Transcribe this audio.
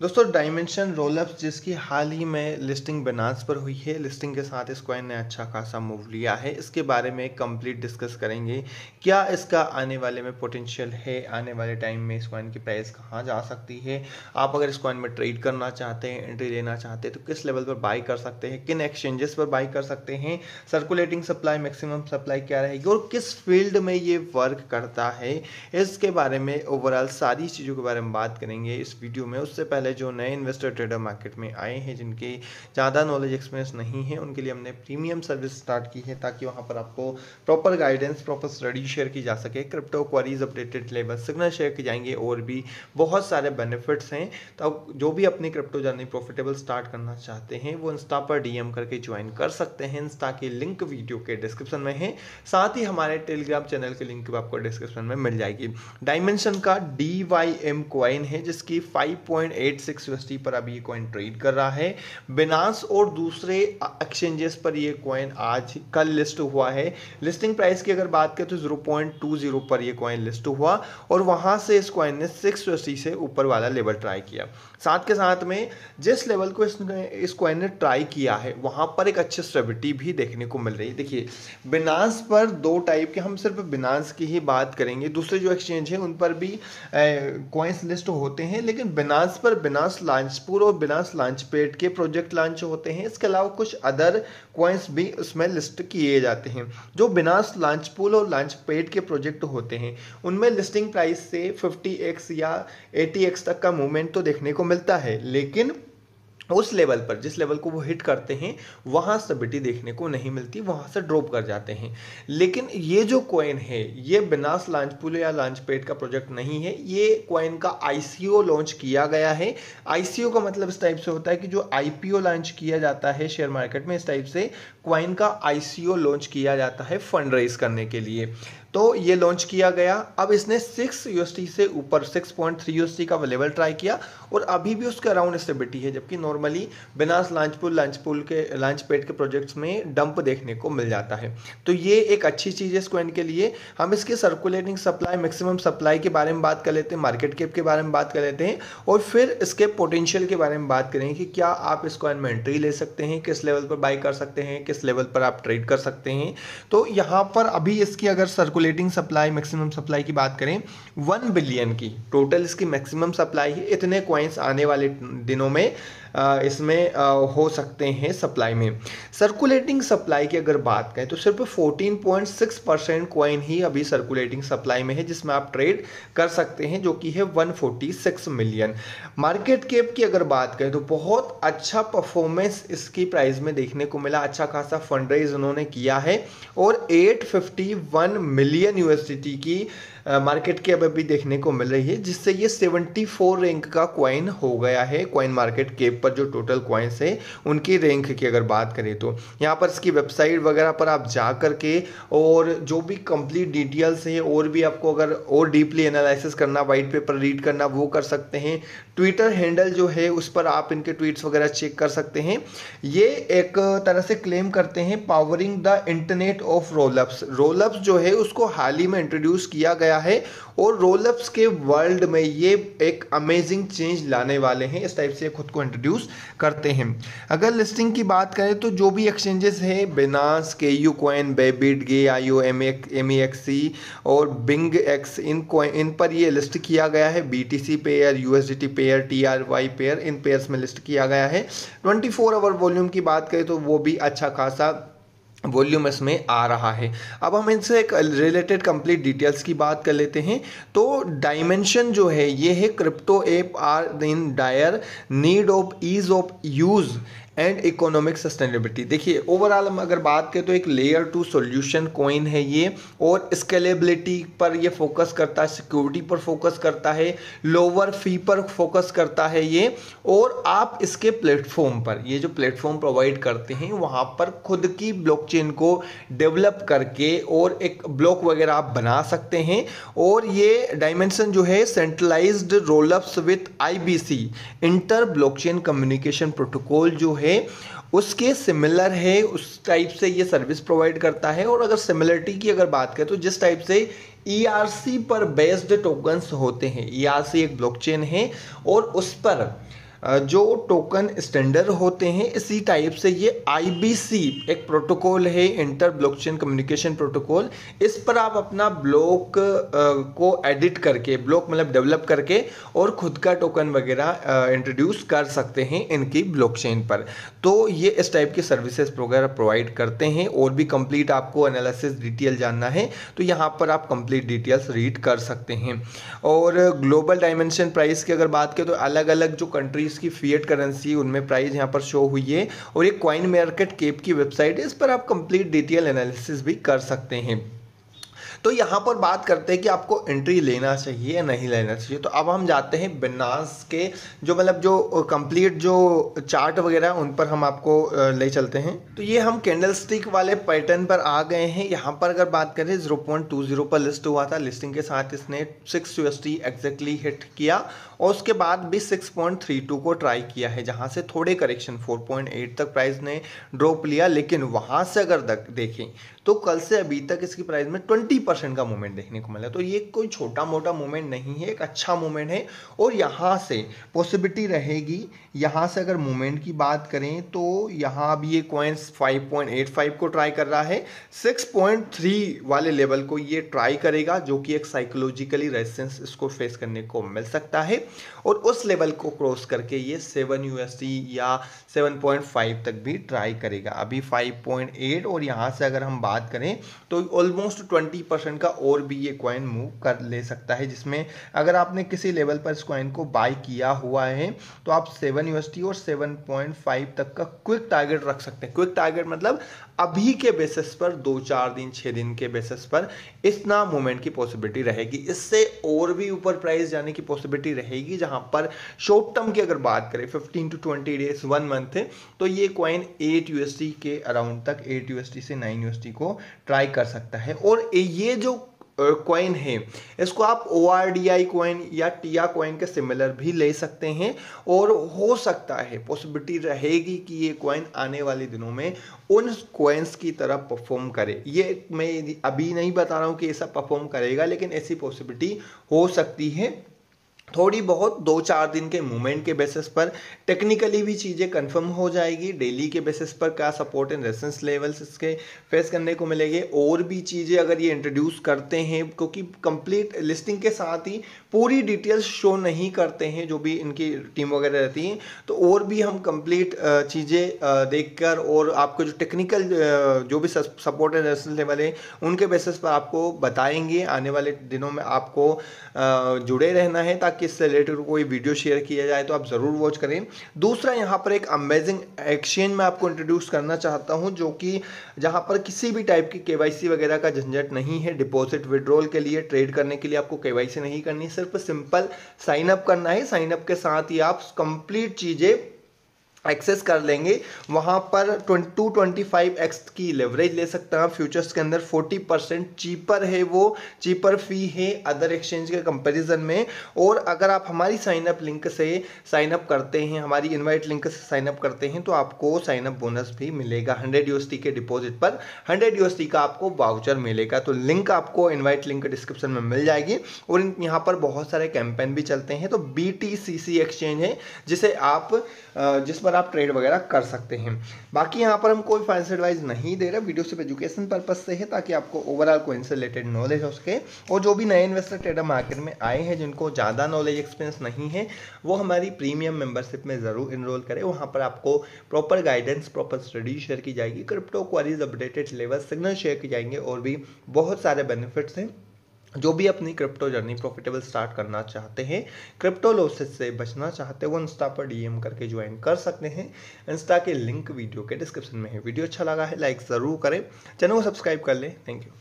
दोस्तों dimension roll up जिसकी हाल ही में लिस्टिंग बनास पर हुई है लिस्टिंग के साथ इस कॉइन ने अच्छा खासा मूव लिया है। इसके बारे में कंप्लीट डिस्कस करेंगे, क्या इसका आने वाले में पोटेंशियल है, आने वाले टाइम में इस कॉइन की प्राइस कहाँ जा सकती है? आप अगर इस कॉइन में ट्रेड करना चाहते हैं एंट्री लेना चाहते हैं तो किस लेवल पर बाई कर सकते हैं, किन एक्सचेंजेस पर बाई कर सकते हैं सर्कुलेटिंग सप्लाई मैक्सिमम सप्लाई क्या रहेगी, और किस फ़ील्ड में ये वर्क करता है, इसके बारे में ओवरऑल सारी चीज़ों के बारे में बात करेंगे इस वीडियो में। उससे पहले वाले जो नए इन्वेस्टर ट्रेडर मार्केट में आए हैं, जिनके ज़्यादा नॉलेज एक्सपीरियंस नहीं है, उनके लिए हमने प्रीमियम सर्विस स्टार्ट की है, ताकि वहाँ पर आपको proper guidance proper study share की जा सके crypto queries updated level signal share की जाएँगे, और भी बहुत सारे बेनिफिट्स हैं। तो जो भी अपनी क्रिप्टो जर्नी प्रॉफिटेबल स्टार्ट करना चाहते हैं, वो इंस्टा पर डीएम करके ज्वाइन कर सकते हैं। इंस्टा की लिंक वीडियो के डिस्क्रिप्शन में है। साथ ही हमारे टेलीग्राम चैनल की लिंक भी आपको डिस्क्रिप्शन में मिल जाएगी। डायमेंशन का डी वाई एम क्वाइन है, जिसकी 5.8 सिक्स यूएसडी पर अभी ये कॉइन ट्रेड कर रहा है। बिनास और दूसरे एक्सचेंजेस पर ये कॉइन आज कल लिस्ट हुआ है। लिस्टिंग प्राइस की अगर बात करें तो ज़ीरो पॉइंट टू ज़ीरो पर ये कॉइन लिस्ट हुआ और वहाँ से इस कॉइन ने सिक्स यूएसडी से ऊपर वाला लेवल ट्राई किया। साथ के साथ में जिस लेवल को इसने, इस कॉइन ने ट्राई किया है, वहाँ पर एक अच्छी स्टेबिलिटी भी देखने को मिल रही है। देखिए बिनास पर दो टाइप के, हम सिर्फ़ बिनास की ही बात करेंगे। दूसरे जो एक्सचेंज है, उन पर भी कॉइन्स लिस्ट होते हैं, लेकिन बिनास पर बिनास लॉन्चपुर और बिनास लांचपेट के प्रोजेक्ट लॉन्च होते हैं। इसके अलावा कुछ अदर क्वाइंस भी उसमें लिस्ट किए जाते हैं, जो बिनास लांचपुर और लांचपेट के प्रोजेक्ट होते हैं। उनमें लिस्टिंग प्राइस से 50x या 80x तक का मूवमेंट तो देखने को मिलता है, लेकिन उस लेवल पर, जिस लेवल को वो हिट करते हैं, वहाँ स्टेबिलिटी देखने को नहीं मिलती, वहाँ से ड्रॉप कर जाते हैं। लेकिन ये जो कॉइन है, ये बिनास लॉन्चपुल या लॉन्चपेड का प्रोजेक्ट नहीं है, ये कॉइन का आईसीओ लॉन्च किया गया है। आईसीओ का मतलब इस टाइप से होता है कि जो आईपीओ लॉन्च किया जाता है शेयर मार्केट में, इस टाइप से क्वाइन का आईसीओ लॉन्च किया जाता है फंड रेज करने के लिए। तो ये लॉन्च किया गया। अब इसने सिक्स यूएसटी से ऊपर सिक्स पॉइंट थ्री यूएसटी का लेवल ट्राई किया और अभी भी उसके अराउंड स्टेबिलिटी है, जबकि नॉर्मली बिनास लॉन्चपुल लॉन्चपुल के लॉन्च पेड के प्रोजेक्ट्स में डंप देखने को मिल जाता है। तो ये एक अच्छी चीज़ है इस कॉइन के लिए। हम इसके सर्कुलेटिंग सप्लाई मैक्सिमम सप्लाई के बारे में बात कर लेते हैं मार्केट कैप के बारे में बात कर लेते हैं और फिर इसके पोटेंशियल के बारे में बात करेंगे कि क्या आप इस कॉइन में एंट्री ले सकते हैं, किस लेवल पर बाई कर सकते हैं, किस लेवल पर आप ट्रेड कर सकते हैं। तो यहाँ पर अभी इसकी अगर सर्कुलेटिंग सप्लाई मैक्सिमम सप्लाई की बात करें वन बिलियन की। टोटल इसकी मैक्सिमम सप्लाई है इतने क्वाइंस आने वाले दिनों में इसमें हो सकते हैं सप्लाई में। सर्कुलेटिंग सप्लाई की अगर बात करें तो सिर्फ़ 14.6 परसेंट कॉइन ही अभी सर्कुलेटिंग सप्लाई में है, जिसमें आप ट्रेड कर सकते हैं, जो कि है 146 मिलियन मार्केट कैप की अगर बात करें तो बहुत अच्छा परफॉर्मेंस इसकी प्राइस में देखने को मिला। अच्छा खासा फंड रेज उन्होंने किया है और 851 मिलियन यूएसडी की मार्केट के अब अभी देखने को मिल रही है, जिससे ये 74 रैंक का क्वाइन हो गया है क्वाइन मार्केट केप पर जो टोटल क्वाइंस है, उनकी रैंक की अगर बात करें तो। यहाँ पर इसकी वेबसाइट वगैरह पर आप जा करके और जो भी कंप्लीट डिटेल्स है, और भी आपको अगर और डीपली एनालिसिस करना वाइट पेपर रीड करना, वो कर सकते हैं। ट्विटर हैंडल जो है, उस पर आप इनके ट्वीट्स वगैरह चेक कर सकते हैं। ये एक तरह से क्लेम करते हैं powering the internet of rollups rollups जो है, उसको हाल ही में इंट्रोड्यूस किया गया है और रोलअप्स के वर्ल्ड में ये एक अमेजिंग चेंज लाने वाले हैं। इस टाइप से खुद को इंट्रोड्यूस करते हैं। अगर लिस्टिंग की बात करें तो जो भी एक्सचेंजेस हैं Binance KuCoin Bybit gate I O M और बिंग एक्स इन इन पर ये लिस्ट किया गया है। B T C pair U S D T pair T R Y pair इन पेयर्स में लिस्ट किया गया है। ट्वेंटी फोर आवर वॉल्यूम की बात करें तो वो भी अच्छा खासा वॉल्यूम इसमें आ रहा है। अब हम इनसे एक रिलेटेड कंप्लीट डिटेल्स की बात कर लेते हैं। तो डायमेंशन जो है, ये है crypto app are in dire need of ease of use and economic sustainability देखिए ओवरऑल हम अगर बात करें तो एक लेयर टू सॉल्यूशन कॉइन है ये, और स्केलेबिलिटी पर ये फोकस करता है सिक्योरिटी पर फोकस करता है लोअर फ़ी पर फोकस करता है ये, और आप इसके प्लेटफॉर्म पर, ये जो प्लेटफॉर्म प्रोवाइड करते हैं, वहाँ पर खुद की ब्लॉकचेन को डेवलप करके और एक ब्लॉक वगैरह आप बना सकते हैं, और ये डायमेंशन जो है centralised rollups with IBC inter blockchain communication protocol जो है उसके सिमिलर है, उस टाइप से ये सर्विस प्रोवाइड करता है। और अगर सिमिलरिटी की अगर बात करें तो जिस टाइप से ईआरसी e पर बेस्ड टोकन्स होते हैं ईआरसी e एक ब्लॉकचेन है, और उस पर जो टोकन स्टैंडर्ड होते हैं, इसी टाइप से ये आईबीसी एक प्रोटोकॉल है इंटर ब्लॉकचेन कम्युनिकेशन प्रोटोकॉल इस पर आप अपना ब्लॉक को एडिट करके ब्लॉक मतलब डेवलप करके और खुद का टोकन वगैरह इंट्रोड्यूस कर सकते हैं इनकी ब्लॉकचेन पर। तो ये इस टाइप की सर्विसेज़ वगैरह प्रोवाइड करते हैं और भी कंप्लीट आपको एनालिसिस डिटेल जानना है तो यहाँ पर आप कंप्लीट डिटेल्स रीड कर सकते हैं। और ग्लोबल डायमेंशन प्राइस की अगर बात करें तो अलग अलग जो कंट्रीज़ की फीएट करेंसी उनमें प्राइस यहाँ पर शो हुई है और ये क्वाइन मार्केट केप की वेबसाइट है, इस पर आप कंप्लीट डिटेल एनालिसिस भी कर सकते हैं। तो यहाँ पर बात करते हैं कि आपको एंट्री लेना चाहिए या नहीं लेना चाहिए। तो अब हम जाते हैं बिनास के जो मतलब जो कंप्लीट जो चार्ट वगैरह, उन पर हम आपको ले चलते हैं। तो ये हम कैंडल स्टिक वाले पैटर्न पर आ गए हैं। यहाँ पर अगर बात करें ज़ीरो पॉइंट टू ज़ीरो पर लिस्ट हुआ था। लिस्टिंग के साथ इसने सिक्स यू एग्जैक्टली हिट किया और उसके बाद भी 6.32 को ट्राई किया है, जहाँ से थोड़े करेक्शन 4.8 तक प्राइस ने ड्रॉप लिया। लेकिन वहाँ से अगर देखें तो कल से अभी तक इसकी प्राइस में 20 परसेंट का मूवमेंट देखने को मिला तो ये कोई छोटा मोटा मूवमेंट नहीं है, एक अच्छा मूवमेंट है। और यहाँ से पॉसिबिलिटी रहेगी, यहाँ से अगर मूवमेंट की बात करें तो यहाँ भी ये कॉइन्स 5.85 को ट्राई कर रहा है। 6.3 वाले लेवल को ये ट्राई करेगा, जो कि एक साइकोलॉजिकली रेजिस्टेंस इसको फेस करने को मिल सकता है। और उस लेवल को क्रॉस करके ये सेवन यू या सेवन पॉइंट फाइव तक भी ट्राई करेगा। अभी फाइव पॉइंट एट और यहाँ से अगर हम बात करें तो ऑलमोस्ट ट्वेंटी परसेंट का और भी ये कॉइन मूव कर ले सकता है, जिसमें अगर आपने किसी लेवल पर इस कॉइन को बाई किया हुआ है तो आप सेवन यू और सेवन पॉइंट फाइव तक का क्विक टारगेट रख सकते हैं। क्विक टारगेट मतलब अभी के बेसिस पर, दो चार दिन छः दिन के बेसिस पर इतना मूवमेंट की पॉसिबिलिटी रहेगी। इससे और भी ऊपर प्राइस जाने की पॉसिबिलिटी रहेगी, जहाँ पर शॉर्ट टर्म की अगर बात करें 15 टू 20 डेज़ वन मंथ है तो ये कॉइन 8 यूएसडी के अराउंड तक 8 यूएसडी से 9 यूएसडी को ट्राई कर सकता है। और ये जो कॉइन है, इसको आप O R D I coin या टिया कॉइन के सिमिलर भी ले सकते हैं और हो सकता है पॉसिबिलिटी रहेगी कि ये कॉइन आने वाले दिनों में उन कॉइन्स की तरह परफॉर्म करे। ये मैं अभी नहीं बता रहा हूँ कि ऐसा परफॉर्म करेगा, लेकिन ऐसी पॉसिबिलिटी हो सकती है। थोड़ी बहुत दो चार दिन के मूवमेंट के बेसिस पर टेक्निकली भी चीज़ें कंफर्म हो जाएगी। डेली के बेसिस पर क्या सपोर्ट एंड रेसेंस लेवल्स इसके फेस करने को मिलेंगे। और भी चीज़ें अगर ये इंट्रोड्यूस करते हैं, क्योंकि कंप्लीट लिस्टिंग के साथ ही पूरी डिटेल्स शो नहीं करते हैं, जो भी इनकी टीम वगैरह रहती हैं तो और भी हम कंप्लीट चीज़ें देखकर और आपको जो टेक्निकल जो भी सपोर्ट एंड रेसेंस लेवल है, उनके बेसिस पर आपको बताएँगे। आने वाले दिनों में आपको जुड़े रहना है, ताकि इससे रिलेटेड कोई वीडियो शेयर किया जाए तो आप ज़रूर वॉच करें। दूसरा, यहाँ पर एक अमेजिंग एक्सचेंज मैं आपको इंट्रोड्यूस करना चाहता हूँ, जो कि जहाँ पर किसी भी टाइप की के वगैरह का झंझट नहीं है। डिपॉजिट विड्रॉल के लिए ट्रेड करने के लिए आपको केवाईसी नहीं करनी सिर्फ़ सिंपल साइन अप करना है। साइन अप के साथ ही आप कंप्लीट चीज़ें एक्सेस कर लेंगे, वहाँ पर टू ट्वेंटी फाइव एक्स की लेवरेज ले सकते हैं फ्यूचर्स के अंदर फोर्टी परसेंट चीपर है वो चीपर फ़ी है अदर एक्सचेंज के कंपैरिजन में। और अगर आप हमारी साइनअप लिंक से साइन अप करते हैं, हमारी इनवाइट लिंक से साइन अप करते हैं तो आपको साइन अप बोनस भी मिलेगा। हंड्रेड यूएसटी के डिपॉजिट पर हंड्रेड यूएसटी का आपको वाउचर मिलेगा। तो लिंक आपको इन्वाइट लिंक डिस्क्रिप्शन में मिल जाएगी। और यहाँ पर बहुत सारे कैंपेन भी चलते हैं। तो BTCC एक्सचेंज है, जिसे आप जिस पर आप ट्रेड वगैरह कर सकते हैं। बाकी यहाँ पर हम कोई फाइनेंस एडवाइस नहीं दे रहे वीडियो सिर्फ़ एजुकेशन पर्पज से है, ताकि आपको ओवरऑल कोइन से रिलेटेड नॉलेज हो सके। और जो भी नए इन्वेस्टर ट्रेडर मार्केट में आए हैं, जिनको ज़्यादा नॉलेज एक्सपीरियंस नहीं है, वो हमारी प्रीमियम मेंबरशिप में ज़रूर इनरोल करें। वहाँ पर आपको proper guidance proper study share की जाएगी। Crypto queries updated level signal share की जाएँगे, और भी बहुत सारे बेनिफिट्स हैं। जो भी अपनी क्रिप्टो जर्नी प्रॉफिटेबल स्टार्ट करना चाहते हैं क्रिप्टो लॉसेस से बचना चाहते हैं, वो इंस्टा पर डीएम करके ज्वाइन कर सकते हैं। इंस्टा के लिंक वीडियो के डिस्क्रिप्शन में है। वीडियो अच्छा लगा है लाइक ज़रूर करें। चैनल को सब्सक्राइब कर लें। Thank you